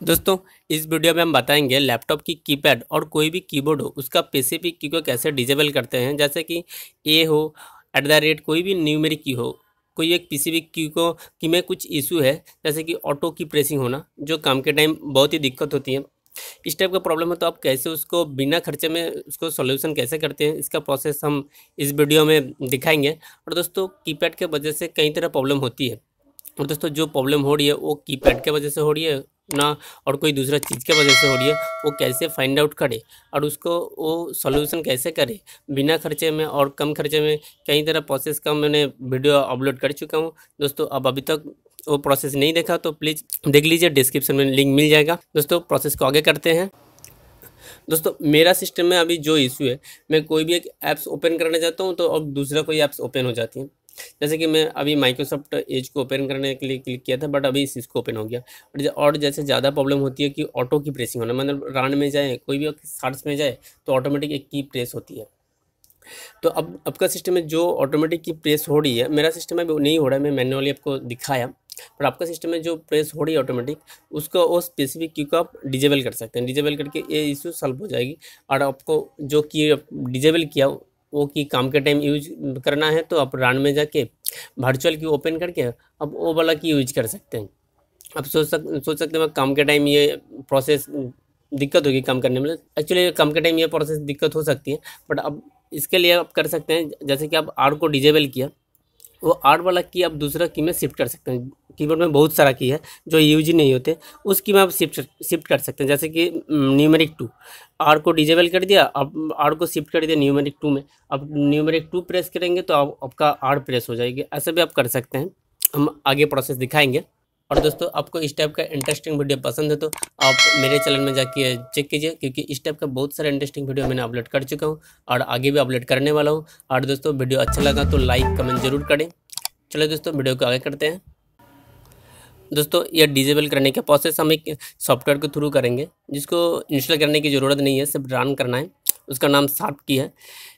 दोस्तों, इस वीडियो में हम बताएँगे लैपटॉप की कीपैड और कोई भी कीबोर्ड हो, उसका स्पेसिफिक की को कैसे डिजेबल करते हैं। जैसे कि ए हो एट द रेट कोई भी न्यूमेरिक की हो, कोई एक स्पेसिफिक की को, की में कुछ इशू है, जैसे कि ऑटो की प्रेसिंग होना, जो काम के टाइम बहुत ही दिक्कत होती है। इस टाइप का प्रॉब्लम है तो आप कैसे उसको बिना खर्चे में उसको सॉल्यूशन कैसे करते हैं, इसका प्रोसेस हम इस वीडियो में दिखाएँगे। और दोस्तों, कीपैड के वजह से कई तरह प्रॉब्लम होती है। और दोस्तों, जो प्रॉब्लम हो रही है, वो कीपैड के वजह से हो रही है ना और कोई दूसरा चीज़ के वजह से हो रही है, वो कैसे फाइंड आउट करे और उसको वो सॉल्यूशन कैसे करे? बिना खर्चे में और कम खर्चे में कई तरह प्रोसेस का मैंने वीडियो अपलोड कर चुका हूँ। दोस्तों, अब अभी तक वो प्रोसेस नहीं देखा तो प्लीज़ देख लीजिए डिस्क्रिप्शन में लिंक मिल जाएगा। दोस्तों प्रोसेस को आगे करते हैं। दोस्तों, मेरा सिस्टम में अभी जो इशू है, मैं कोई भी एक ऐप्स ओपन करना चाहता हूँ तो अब दूसरा कोई ऐप्स ओपन हो जाती है। जैसे कि मैं अभी माइक्रोसॉफ्ट एज को ओपन करने के लिए क्लिक किया था बट अभी इसको ओपन हो गया। और जैसे ज़्यादा प्रॉब्लम होती है कि ऑटो की प्रेसिंग होना मतलब रान में जाए, कोई भी शार्ट्स में जाए तो ऑटोमेटिक एक की प्रेस होती है। तो अब आपका सिस्टम में जो ऑटोमेटिक की प्रेस हो रही है, मेरा सिस्टम में नहीं हो रहा है, मैं मैनुअली आपको दिखाया, पर आपका सिस्टम में जो प्रेस हो रही है ऑटोमेटिक उसको वो स्पेसिफिक की को आप डिजेबल कर सकते हैं। डिजेबल करके ये इशू सॉल्व हो जाएगी, और आपको जो की डिजेबल किया वो कि काम के टाइम यूज़ करना है तो आप रान में जाके वर्चुअल की ओपन करके अब वो वाला की यूज़ कर सकते हैं। आप सोच सक, सोच सकते हैं काम के टाइम ये प्रोसेस दिक्कत होगी काम करने में। एक्चुअली काम के टाइम ये प्रोसेस दिक्कत हो सकती है बट अब इसके लिए आप कर सकते हैं, जैसे कि आप आर को डिजेबल किया वो आठ वाला की आप दूसरा की में शिफ्ट कर सकते हैं। कीबोर्ड में बहुत सारा की है, जो यूज़ ही नहीं होते उस की में आप शिफ्ट शिफ्ट कर सकते हैं। जैसे कि न्यूमेरिक टू, आर को डिजेबल कर दिया, अब आर को शिफ्ट कर दिया न्यूमेरिक टू में। अब न्यूमेरिक टू प्रेस करेंगे तो आप, आपका आर प्रेस हो जाएगी। ऐसे भी आप कर सकते हैं। हम आगे प्रोसेस दिखाएँगे। और दोस्तों, आपको इस टाइप का इंटरेस्टिंग वीडियो पसंद है तो आप मेरे चैनल में जाके चेक कीजिए, क्योंकि इस टाइप का बहुत सारा इंटरेस्टिंग वीडियो मैंने अपलोड कर चुका हूँ और आगे भी अपलोड करने वाला हूँ। और दोस्तों वीडियो अच्छा लगा तो लाइक कमेंट ज़रूर करें। चलो दोस्तों वीडियो को आगे करते हैं। दोस्तों, यह डिजेबल करने का प्रोसेस हम एक सॉफ्टवेयर के थ्रू करेंगे, जिसको इंस्टॉल करने की ज़रूरत नहीं है, सिर्फ़ रन करना है। उसका नाम सार्प की है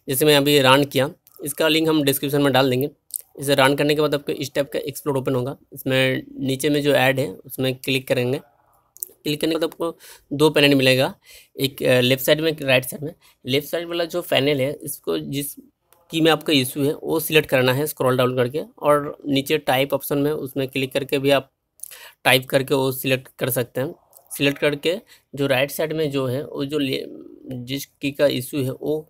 जैसे मैं अभी रन किया। इसका लिंक हम डिस्क्रिप्शन में डाल देंगे। इसे रन करने के बाद आपको इस टाइप का एक्सप्लोर ओपन होगा। इसमें नीचे में जो ऐड है, उसमें क्लिक करेंगे। क्लिक करने के बाद आपको दो पैनल मिलेगा। एक लेफ़्ट साइड में, एक राइट साइड में। लेफ़्ट साइड वाला जो पैनल है, इसको जिस की में आपका इशू है, वो सिलेक्ट करना है स्क्रॉल डाउन करके और नीचे टाइप ऑप्शन में उसमें क्लिक करके भी आप टाइप करके वो सिलेक्ट कर सकते हैं। सिलेक्ट करके जो राइट साइड में जो है, वो जो जिस की का इशू है, वो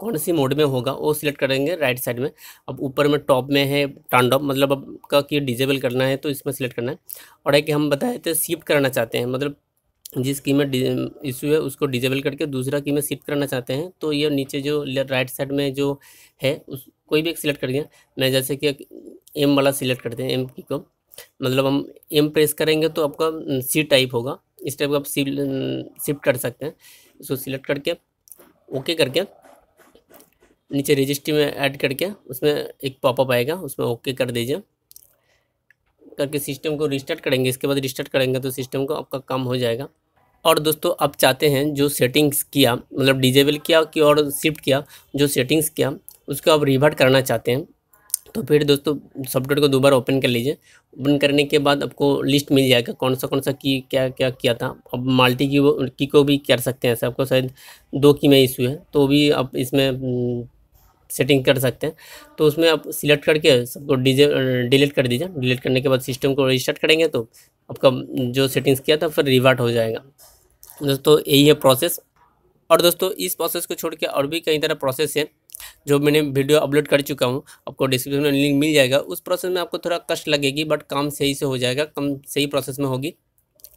कौन सी मोड में होगा, वो सिलेक्ट करेंगे राइट साइड में। अब ऊपर में टॉप में है टर्न मतलब अब का कि डिजेबल करना है तो इसमें सिलेक्ट करना है। और एक हम बताए थे शिफ्ट करना चाहते हैं मतलब जिस की में इशू है, उसको डिजेबल करके दूसरा की में शिफ्ट करना चाहते हैं तो ये नीचे जो राइट साइड में जो है, उस, कोई भी एक सिलेक्ट कर मैं जैसे कि एम वाला सिलेक्ट करते हैं एम की को। मतलब हम एम प्रेस करेंगे तो आपका सी टाइप होगा। इस टाइप का आप शिफ्ट कर सकते हैं। इसको सिलेक्ट करके ओके करके नीचे रजिस्ट्री में ऐड करके उसमें एक पॉपअप आएगा, उसमें ओके कर दीजिए। करके सिस्टम को रिस्टार्ट करेंगे, इसके बाद रिस्टार्ट करेंगे तो सिस्टम को आपका काम हो जाएगा। और दोस्तों, आप चाहते हैं जो सेटिंग्स किया मतलब डिजेबल किया कि और शिफ्ट किया, जो सेटिंग्स किया, उसको आप रिवर्ट करना चाहते हैं तो फिर दोस्तों सॉफ्टवेयर को दोबारा ओपन कर लीजिए। ओपन करने के बाद आपको लिस्ट मिल जाएगा कौन सा कौन सा की क्या क्या किया था। अब माल्टी की की को भी कर सकते हैं, ऐसे आपको शायद दो की में इशू है तो भी आप इसमें सेटिंग कर सकते हैं। तो उसमें आप सिलेक्ट करके सबको डीजे, डिलीट कर दीजिए। डिलीट करने के बाद सिस्टम को रिस्टार्ट करेंगे तो आपका जो सेटिंग्स किया था, फिर रिवर्ट हो जाएगा। दोस्तों, यही है प्रोसेस और दोस्तों, इस प्रोसेस को छोड़ के और भी कई तरह प्रोसेस है, जो मैंने वीडियो अपलोड कर चुका हूँ। आपको डिस्क्रिप्शन में लिंक मिल जाएगा। उस प्रोसेस में आपको थोड़ा कष्ट लगेगी बट काम सही से हो जाएगा, कम सही प्रोसेस में होगी।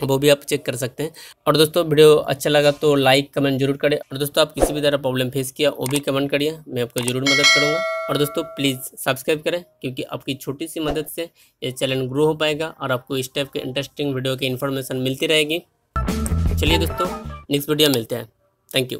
वो भी आप चेक कर सकते हैं। और दोस्तों, वीडियो अच्छा लगा तो लाइक कमेंट ज़रूर करें। और दोस्तों, आप किसी भी तरह प्रॉब्लम फेस किया, वो भी कमेंट करिए। मैं आपको ज़रूर मदद करूँगा। और दोस्तों प्लीज़ सब्सक्राइब करें, क्योंकि आपकी छोटी सी मदद से ये चैनल ग्रो हो पाएगा और आपको इस टाइप के इंटरेस्टिंग वीडियो की इन्फॉर्मेशन मिलती रहेगी। चलिए दोस्तों नेक्स्ट वीडियो मिलते हैं। Thank you